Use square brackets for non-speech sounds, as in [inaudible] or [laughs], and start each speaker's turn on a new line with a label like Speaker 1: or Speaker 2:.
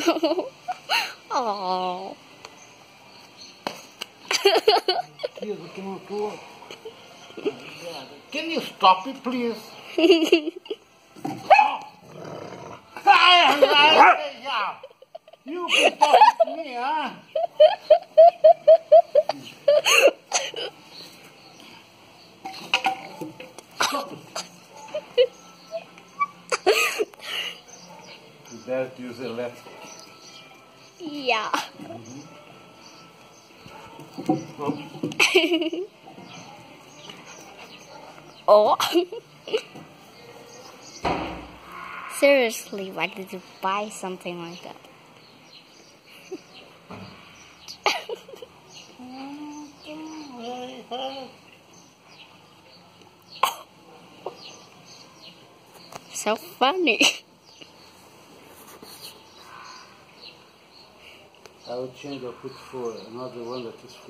Speaker 1: [laughs] oh.
Speaker 2: Can you stop it, please? yeah. [laughs] You can stop me, huh? Stop [laughs] it. You better use the left.
Speaker 1: yeah. Mm-hmm. oh. [laughs] Seriously, why did you buy something like that? [laughs] so funny. [laughs]
Speaker 2: I will change or put for another one that is full.